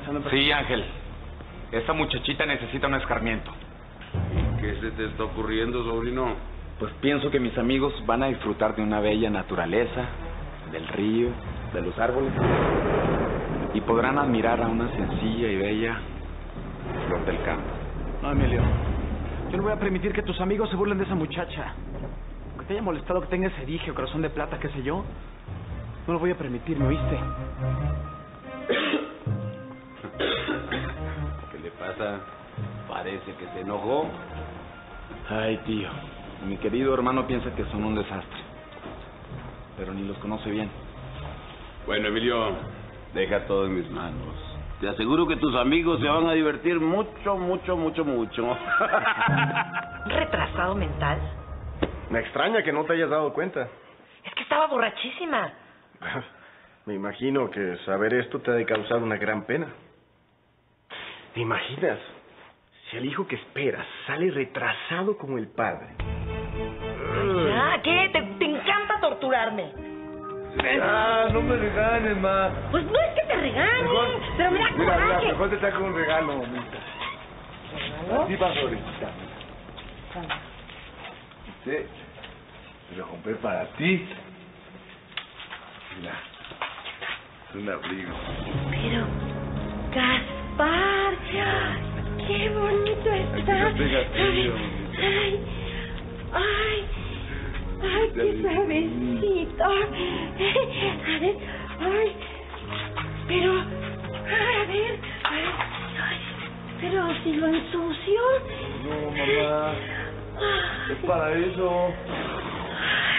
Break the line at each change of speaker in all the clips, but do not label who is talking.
pensando.
Sí, Ángel. Esta muchachita necesita un escarmiento.
¿Qué se te está ocurriendo, sobrino?
Pues pienso que mis amigos van a disfrutar de una bella naturaleza, del río, de los árboles, y podrán admirar a una sencilla y bella flor del campo.
No, Emilio. Yo no voy a permitir que tus amigos se burlen de esa muchacha. Que te haya molestado que tenga ese dije o corazón de plata, qué sé yo. No lo voy a permitir, ¿me oíste?
¿Qué le pasa? Parece que se enojó.
Ay, tío, mi querido hermano piensa que son un desastre, pero ni los conoce bien.
Bueno, Emilio, deja todo en mis manos. Te aseguro que tus amigos se van a divertir mucho, mucho, mucho, mucho.
¿Retrasado mental?
Me extraña que no te hayas dado cuenta.
Es que estaba borrachísima.
Me imagino que saber esto te ha de causar una gran pena. ¿Te imaginas? Si el hijo que esperas sale retrasado como el padre.
¿Ya? ¿Qué? ¿Te, te encanta torturarme?
Ah, no me regañes, ma.
Pues no es que te regañe, pero mira,
Mira, mira,
coraje.
mejor te saco un regalo, mamita. Así va, sobrecita. Sí. Te lo compré para ti. Mira. Es un abrigo.
Pero, Gaspar, qué bonito está.
frío,
Ay, ay, ay, qué suavecito. A ver, ay, pero, a ver, ay, pero si lo ensucio.
No, mamá. Es para eso.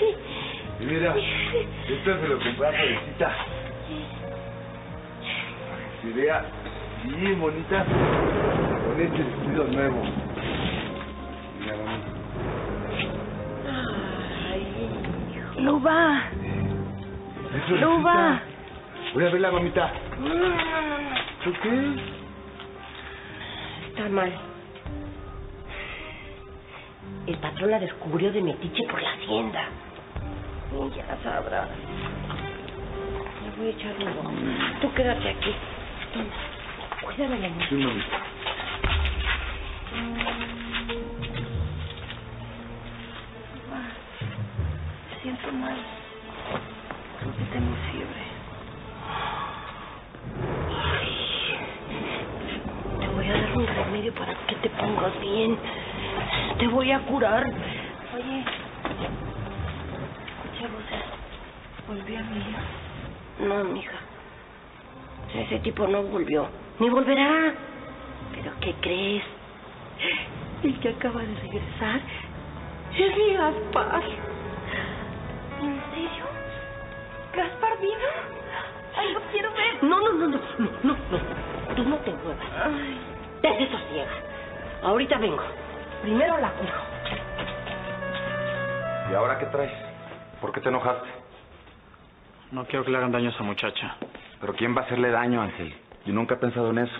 Ay,
Y mira, esto se lo compré a Florecita. Se vea bien bonita con este vestido nuevo. Mira, mamá.
ay, Luba,
Eso,
Luba.
Voy a ver la mamita.
Mm,
¿Por qué?
Está mal. El patrón la descubrió de metiche por la hacienda. Y ya sabrá. Le voy a echar uno. Tú quédate aquí. Toma. Cuídame
Sí, mamita.
Me siento mal. Creo que tengo fiebre. Te voy a dar un remedio para que te pongas bien. Te voy a curar. Oye, escuché voces. ¿Volvió a mí? No, mija. Ese tipo no volvió. Ni volverá. ¿Pero qué crees? El que acaba de regresar es mi Gaspar. ¿En serio? ¿Gaspar vino? Ay, lo quiero ver. No, no, no, no, no, no, no. Tú no te muevas. Te desosiega. Ahorita vengo. Primero la curo.
¿Y ahora qué traes? ¿Por qué te enojaste?
No quiero que le hagan daño a esa muchacha.
¿Pero quién va a hacerle daño, Ángel? Yo nunca he pensado en eso.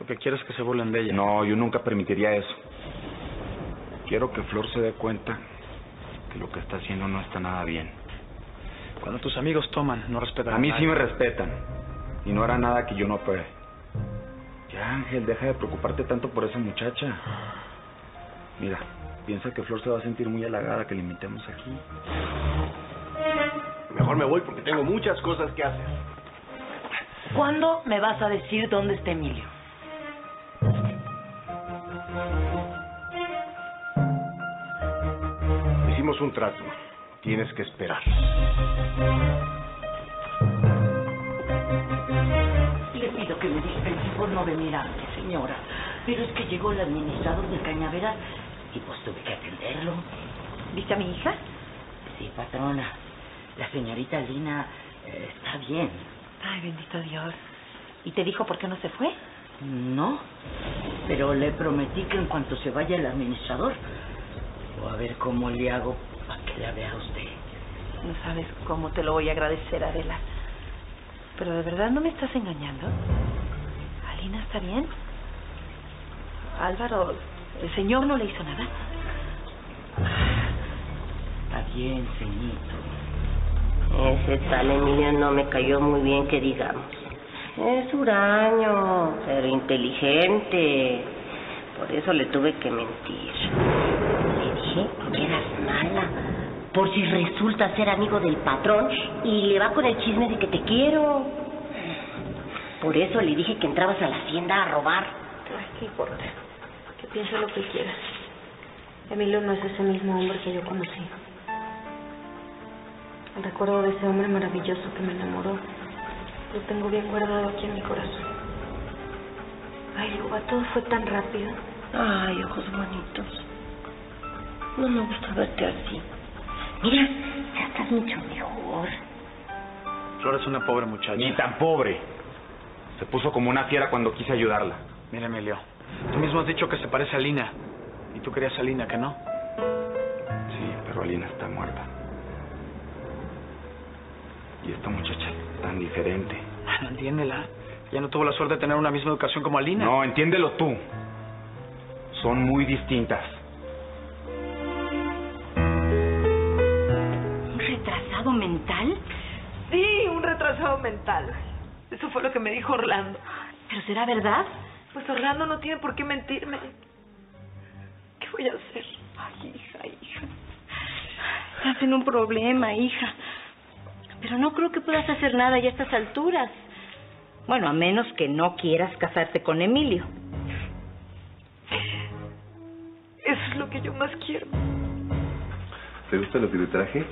Lo que quiero es que se burlen de ella.
No, yo nunca permitiría eso. Quiero que Flor se dé cuenta que lo que está haciendo no está nada bien.
Cuando tus amigos toman, no respetan
A mí sí
nadie.
me respetan. Y no hará nada que yo no apruebe. Ya, Ángel, deja de preocuparte tanto por esa muchacha. Mira, piensa que Flor se va a sentir muy halagada que le invitemos aquí.
Mejor me voy porque tengo muchas cosas que hacer.
¿Cuándo me vas a decir dónde está Emilio?
Hicimos un trato. Tienes que esperar.
Le pido que me dispense por no venir antes, señora. Pero es que llegó el administrador de Cañaveral y pues tuve que atenderlo.
¿Viste a mi hija?
Sí, patrona. La señorita Lina eh, está bien.
Ay, bendito Dios. ¿Y te dijo por qué no se fue?
No, pero le prometí que en cuanto se vaya el administrador, voy a ver cómo le hago para que la vea usted.
No sabes cómo te lo voy a agradecer, Adela. Pero de verdad no me estás engañando. ¿Alina está bien? Álvaro, el señor no le hizo nada.
Está bien, ceñito. Ese tal Emilio no me cayó muy bien, que digamos. Es huraño, pero inteligente. Por eso le tuve que mentir. Le dije que eras mala. Por si resulta ser amigo del patrón y le va con el chisme de que te quiero. Por eso le dije que entrabas a la hacienda a robar.
Ay, ¿qué importa? Que piense lo que quiera. Emilio no es ese mismo hombre que yo conocí. El recuerdo de ese hombre maravilloso que me enamoró lo tengo bien guardado aquí en mi corazón. Ay, Luba, todo fue tan rápido.
Ay, ojos bonitos. No me gusta verte así. Mira, ya estás mucho mejor.
Flor es una pobre muchacha.
Ni tan pobre. Se puso como una fiera cuando quise ayudarla.
Mira, Emilio, tú mismo has dicho que se parece a Lina. Y tú querías a Lina, ¿que no?
Sí, pero Alina está muerta. Y esta muchacha tan diferente.
Bueno, entiéndela. Ya no tuvo la suerte de tener una misma educación como Alina.
No, entiéndelo tú. Son muy distintas.
¿Un retrasado mental?
Sí, un retrasado mental. Eso fue lo que me dijo Orlando.
¿Pero será verdad?
Pues Orlando no tiene por qué mentirme. ¿Qué voy a hacer?
Ay, hija, hija. Estás en un problema, hija. Pero no creo que puedas hacer nada ya a estas alturas. Bueno, a menos que no quieras casarte con Emilio.
Eso es lo que yo más quiero.
¿Te gusta lo que te traje?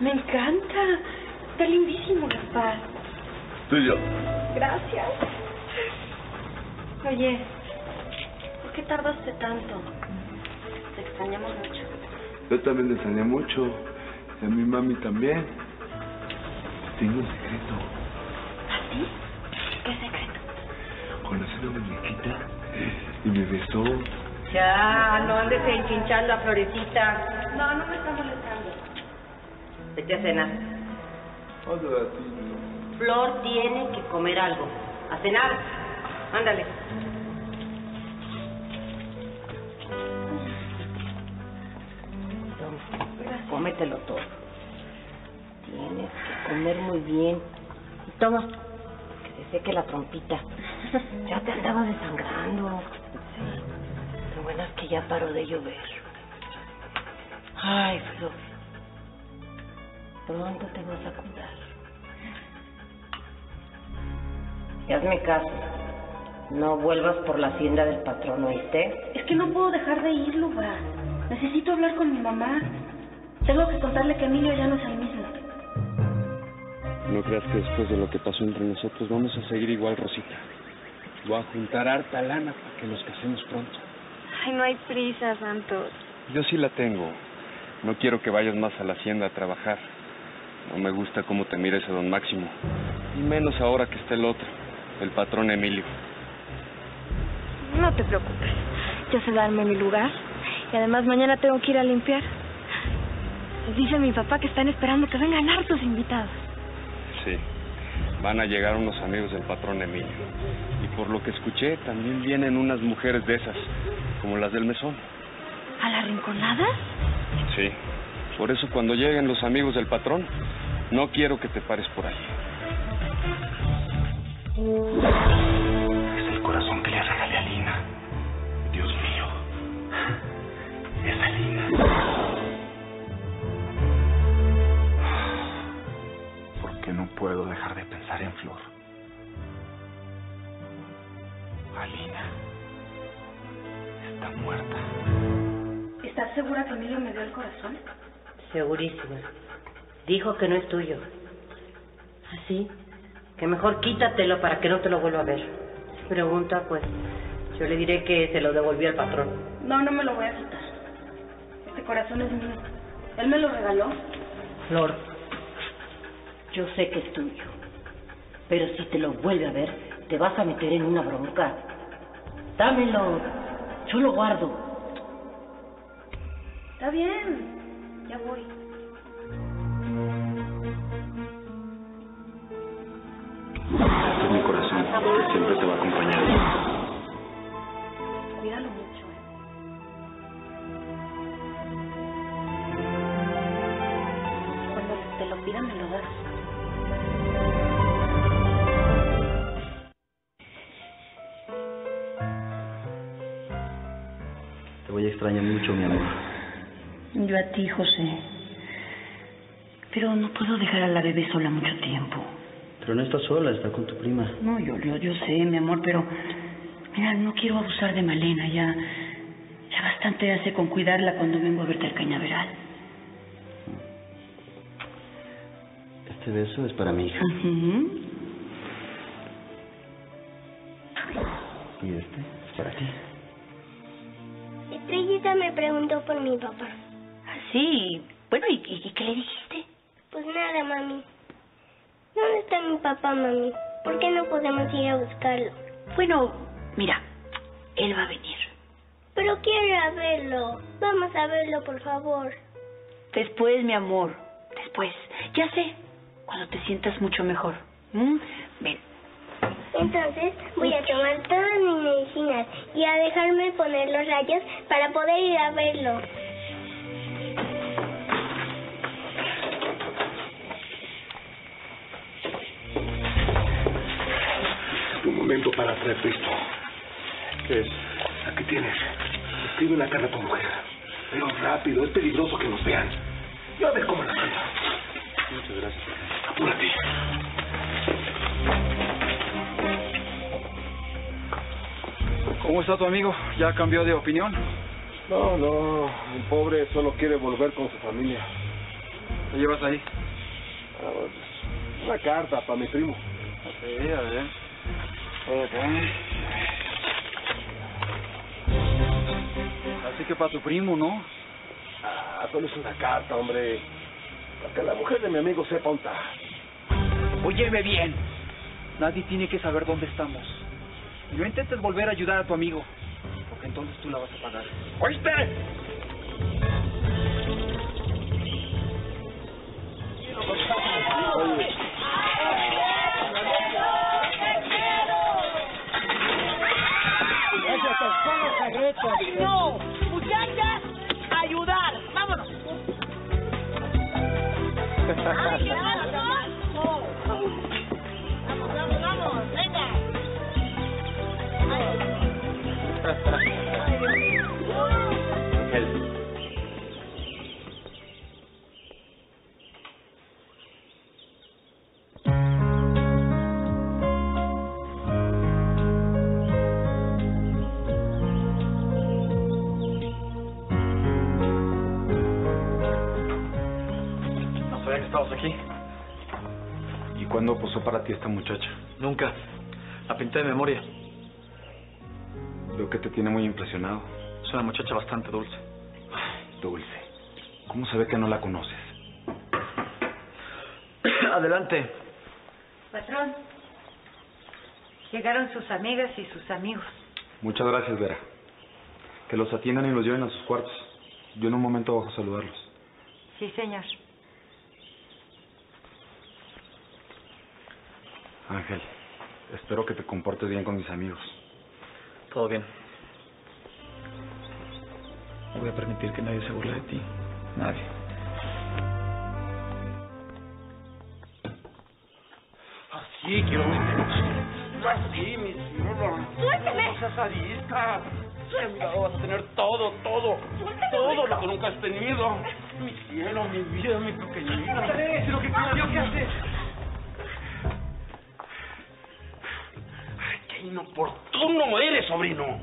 Me encanta. Está lindísimo, Gaspar.
Tuyo.
Gracias. Oye, ¿por qué tardaste tanto? Te extrañamos mucho.
Yo también le extrañé mucho. Y a mi mami también. Tengo un secreto.
¿Así? ¿Qué secreto?
Conocí a una muñequita y me besó.
Ya, no andes enchinchando a Florecita.
No, no me está molestando.
Vete a cenar.
Hola, ti.
Flor tiene que comer algo. A cenar. Ándale. Cómetelo todo. Comer muy bien. Y toma, que se seque la trompita. Ya te andaba desangrando. Sí. Lo bueno es que ya paró de llover. Ay, Flor. Pronto te vas a curar. Y hazme caso. No vuelvas por la hacienda del patrón, ¿oíste?
Es que no puedo dejar de ir, Luba. Necesito hablar con mi mamá. Tengo que contarle que Emilio ya no mismo.
No creas que después de lo que pasó entre nosotros vamos a seguir igual, Rosita. Voy a juntar harta lana para que nos casemos pronto.
Ay, no hay prisa, Santos.
Yo sí la tengo. No quiero que vayas más a la hacienda a trabajar. No me gusta cómo te mira ese don Máximo. Y menos ahora que está el otro, el patrón Emilio.
No te preocupes. Yo sé darme mi lugar. Y además mañana tengo que ir a limpiar. Dice mi papá que están esperando que vengan hartos invitados.
Van a llegar unos amigos del patrón Emilio. Y por lo que escuché, también vienen unas mujeres de esas, como las del mesón.
¿A la rinconada?
Sí, por eso cuando lleguen los amigos del patrón, no quiero que te pares por ahí.
Puedo dejar de pensar en Flor? Alina. Está muerta.
¿Estás segura que Emilio me dio el corazón?
Segurísima. Dijo que no es tuyo. Así que mejor quítatelo para que no te lo vuelva a ver. Si pregunta, pues yo le diré que se lo devolvió al patrón.
No, no me lo voy a quitar. Este corazón es mío. Él me lo regaló.
Flor, yo sé que es tuyo. Pero si te lo vuelve a ver, te vas a meter en una bronca. Dámelo. Yo lo guardo.
Está bien. Ya voy.
Yo a ti, José. Pero no puedo dejar a la bebé sola mucho tiempo.
Pero no estás sola, está con tu prima.
No, yo, yo, yo sé, mi amor, pero... Mira, no quiero abusar de Malena. Ya, ya bastante hace con cuidarla cuando vengo a verte al cañaveral.
Este beso es para mi hija. Y este es para ti.
Estrellita me preguntó por mi papá.
Sí, bueno, ¿y, y qué le dijiste?
Pues nada, mami. ¿Dónde está mi papá, mami? ¿Por qué no podemos ir a buscarlo?
Bueno, mira, él va a venir.
Pero quiero verlo. Vamos a verlo, por favor.
Después, mi amor, después. Ya sé, cuando te sientas mucho mejor. ¿Mm? Ven.
Entonces voy a tomar todas mis medicinas y a dejarme poner los rayos para poder ir a verlo.
Momento para hacer esto. ¿Qué es? Aquí tienes. Escribe una carta a tu mujer. Pero rápido, es peligroso que nos vean. Yo a ver cómo la mando.
Muchas gracias.
Apúrate.
¿Cómo está tu amigo? ¿Ya cambió de opinión?
No, no, el pobre solo quiere volver con su familia.
¿Qué llevas ahí?
Ah, pues, Una carta para mi primo.
Sí, a ver. Así que para tu primo, ¿no?
Ah, solo es una carta, hombre. Para que la mujer de mi amigo sepa un está.
Óyeme bien. Nadie tiene que saber dónde estamos. Y no intentes volver a ayudar a tu amigo, porque entonces tú la vas a pagar. ¿Oíste? Estabas aquí.
¿Y cuándo posó para ti esta muchacha?
Nunca. La pinté de memoria.
Veo que te tiene muy impresionado.
Es una muchacha bastante dulce.
Dulce. ¿Cómo se ve que no la conoces?
Adelante.
Patrón, llegaron sus amigas y sus amigos.
Muchas gracias, Vera. Que los atiendan y los lleven a sus cuartos. Yo en un momento bajo a saludarlos.
Sí, señor.
Ángel, espero que te comportes bien con mis amigos.
Todo bien. No voy a permitir que nadie se burle de ti. Nadie.
Así quiero verte. Así, mi cielo.
¡Suélteme!
No seas arisca. A mi lado vas a tener todo, todo. Todo lo que nunca has tenido. Mi cielo, mi vida, mi pequeñita.
Suéltame, si lo que quiero yo, ¿qué haces?
Inoportuno eres, sobrino.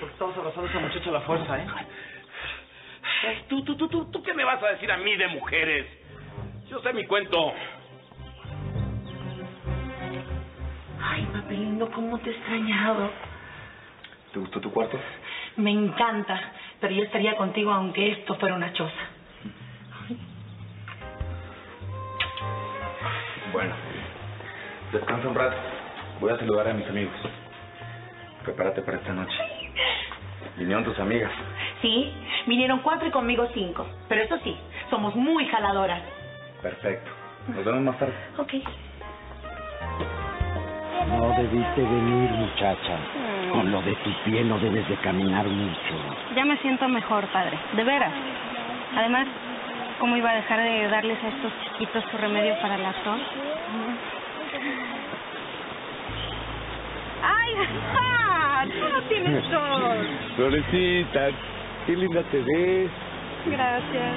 Porque estamos abrazando a esa muchacha a la fuerza, ¿eh?
Ay, tú, tú, tú, tú, ¿tú qué me vas a decir a mí de mujeres? Yo sé mi cuento.
Ay, papelindo, ¿cómo te he extrañado?
¿Te gustó tu cuarto?
Me encanta, pero yo estaría contigo aunque esto fuera una choza.
Bueno, descansa un rato. Voy a saludar a mis amigos. Prepárate para esta noche. Vinieron tus amigas.
Sí, vinieron cuatro y conmigo cinco. Pero eso sí, somos muy jaladoras.
Perfecto. Nos vemos más tarde.
Ok.
No debiste venir, muchacha. Con lo de tu pie no debes de caminar mucho.
Ya me siento mejor, padre. De veras. Además, ¿cómo iba a dejar de darles a estos chiquitos su remedio para la tos? ¡Ay, ja! ¡Tú no tienes tos!
Florecita, qué linda te ves.
Gracias.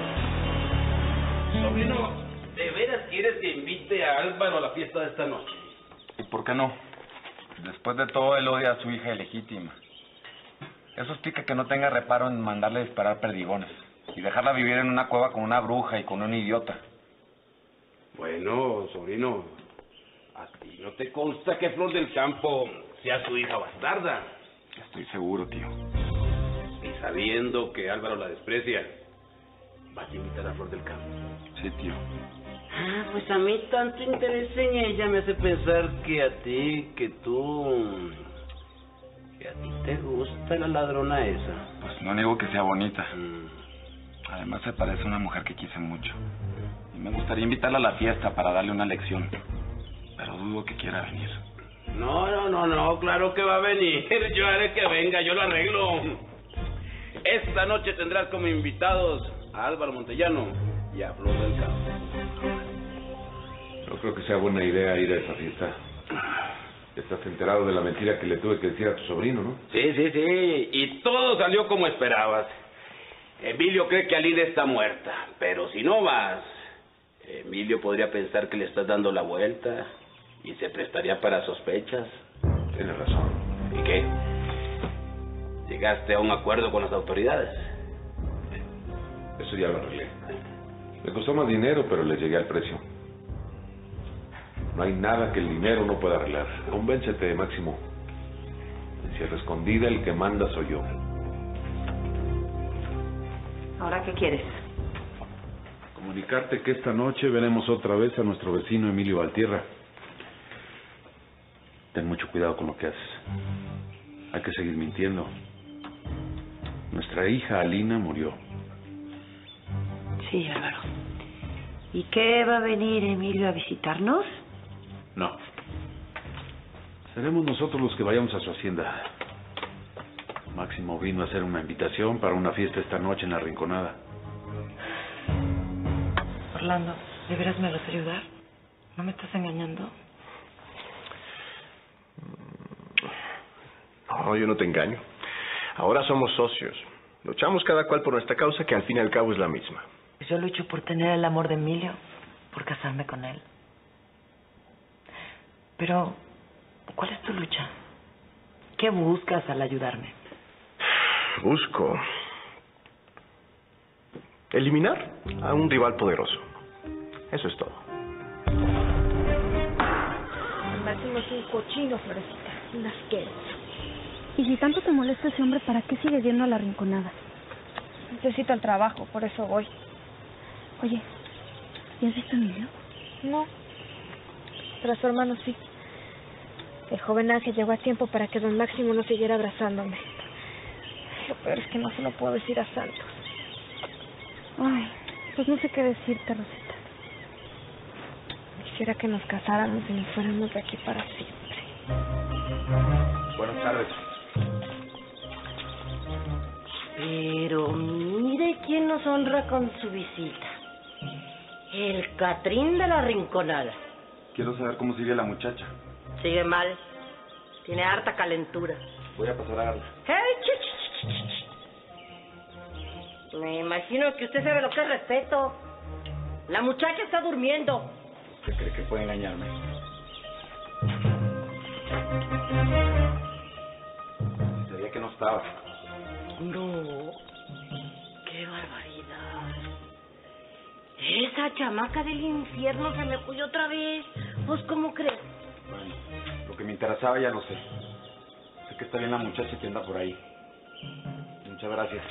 Sobrino, ¿de veras quieres que invite a Álvaro a la fiesta de esta noche?
¿Y por qué no? Después de todo, él odia a su hija ilegítima. Eso explica que no tenga reparo en mandarle disparar perdigones y dejarla vivir en una cueva con una bruja y con un idiota.
Bueno, sobrino, a ti no te consta que Flor del Campo sea su hija bastarda.
Estoy seguro, tío.
Y sabiendo que Álvaro la desprecia, vas a invitar a Flor del Campo.
Sí, tío.
Ah, pues a mí tanto interés en ella me hace pensar que a ti, que tú... que a ti te gusta la ladrona esa.
Pues no digo que sea bonita. Además se parece a una mujer que quise mucho. Y me gustaría invitarla a la fiesta para darle una lección. Pero dudo que quiera venir.
No, no, no, no, claro que va a venir. Yo haré que venga, yo lo arreglo. Esta noche tendrás como invitados a Álvaro Montellano y a Flor del Campo.
No creo que sea buena idea ir a esa fiesta. Estás enterado de la mentira que le tuve que decir a tu sobrino, ¿no?
Sí, sí, sí. Y todo salió como esperabas. Emilio cree que Alina está muerta, pero si no vas, Emilio podría pensar que le estás dando la vuelta y se prestaría para sospechas.
Tienes razón.
¿Y qué? ¿Llegaste a un acuerdo con las autoridades?
Eso ya lo arreglé. Me costó más dinero, pero le llegué al precio. No hay nada que el dinero no pueda arreglar. Convéncete, Máximo. En Sierra Escondida el que manda soy yo.
¿Ahora qué quieres?
Comunicarte que esta noche veremos otra vez a nuestro vecino Emilio Valtierra. Ten mucho cuidado con lo que haces. Hay que seguir mintiendo. Nuestra hija Alina murió.
Sí, Álvaro. ¿Y qué va a venir Emilio a visitarnos?
No. Seremos nosotros los que vayamos a su hacienda. Máximo vino a hacer una invitación para una fiesta esta noche en la Rinconada.
Orlando, ¿de veras me vas a ayudar? ¿No me estás engañando?
No, yo no te engaño. Ahora somos socios. Luchamos cada cual por nuestra causa, que al fin y al cabo es la misma.
Yo lucho por tener el amor de Emilio, por casarme con él. Pero, ¿cuál es tu lucha? ¿Qué buscas al ayudarme?
Busco eliminar a un rival poderoso. Eso es todo.
Máximo es un cochino, Florecita. Un asqueroso. Y si tanto te molesta ese hombre, ¿para qué sigues yendo a la rinconada? Necesito el trabajo, por eso voy. Oye, ¿y has visto a Emilio? No. Pero a su hermano sí. El joven Ángel llegó a tiempo para que don Máximo no siguiera abrazándome. Lo peor es que no se lo puedo decir a Santos. Ay,
Pues no sé qué decirte, Rosita. Quisiera que nos casáramos y nos fuéramos de aquí para siempre.
Buenas tardes.
Pero mire quién nos honra con su visita. El Catrín de la Rinconada.
Quiero saber cómo sigue la muchacha.
Sigue mal. Tiene harta calentura.
Voy a pasar a darla.
¡Hey! Me imagino que usted sabe lo que es respeto. La muchacha está durmiendo.
¿Usted cree que puede engañarme? Que no estaba.
No. ¡Qué barbaridad! Esa chamaca del infierno se me fue otra vez. Pues, ¿cómo crees?
Bueno, lo que me interesaba ya lo sé. Sé que está bien la muchacha que anda por ahí. Muchas gracias.